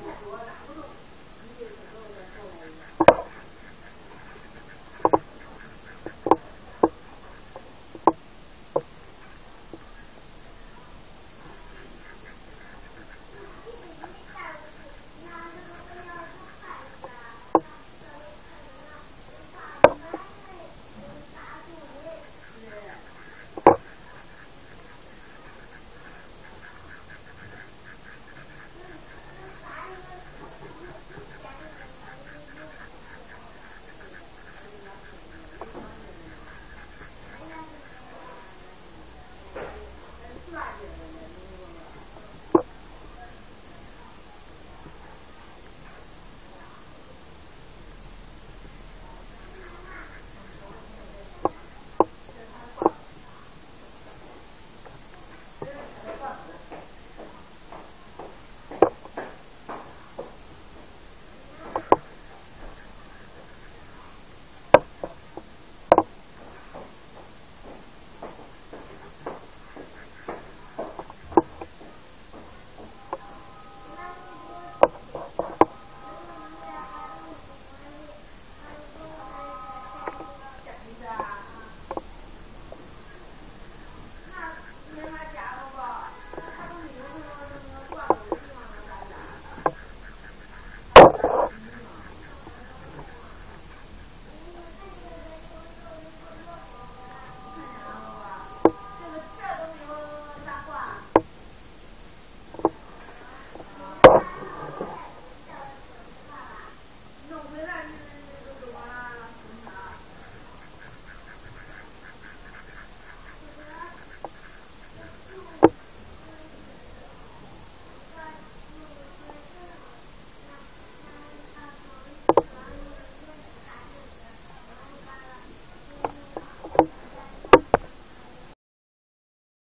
太多了打不动你得等到我再过来一